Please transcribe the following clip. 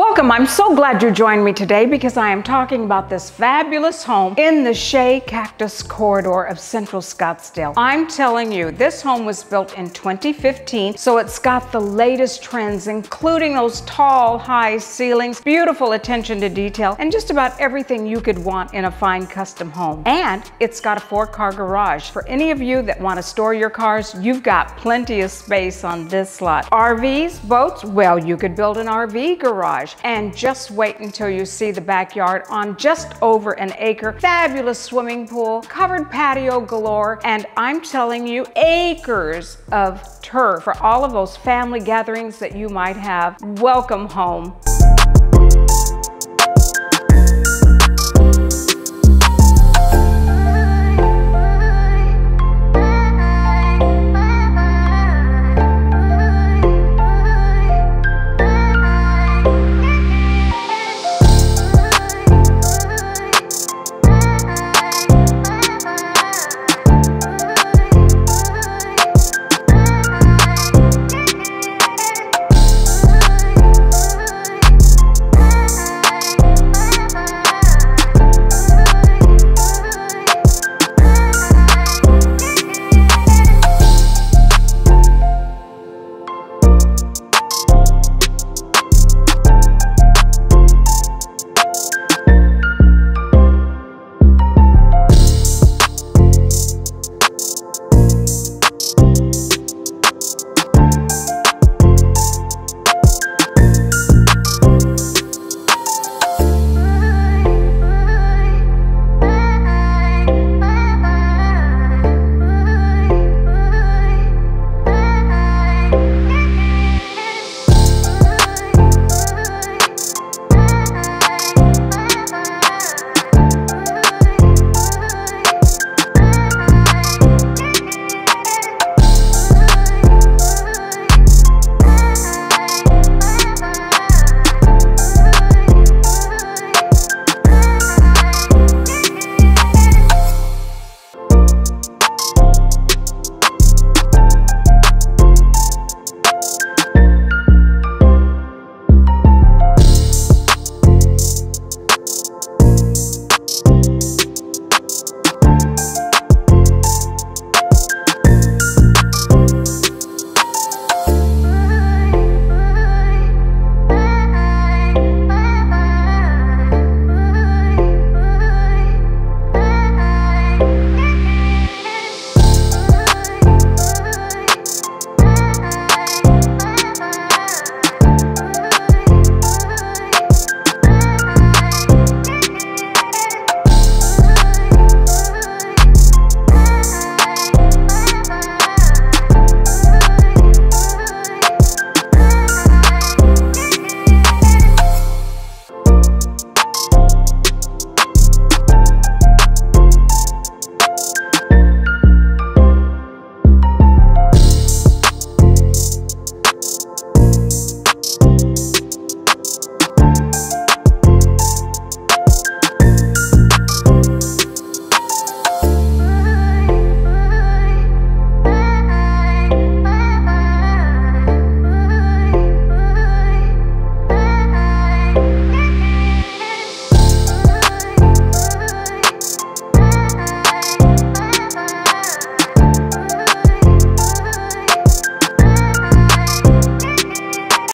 Welcome. I'm so glad you joined me today because I am talking about this fabulous home in the Shea Cactus Corridor of Central Scottsdale. I'm telling you, this home was built in 2015, so it's got the latest trends, including those tall, high ceilings, beautiful attention to detail, and just about everything you could want in a fine custom home. And it's got a four-car garage. For any of you that want to store your cars, you've got plenty of space on this lot. RVs, boats, well, you could build an RV garage garage. And just wait until you see the backyard on just over an acre. Fabulous swimming pool, covered patio galore, and I'm telling you, acres of turf for all of those family gatherings that you might have. Welcome home.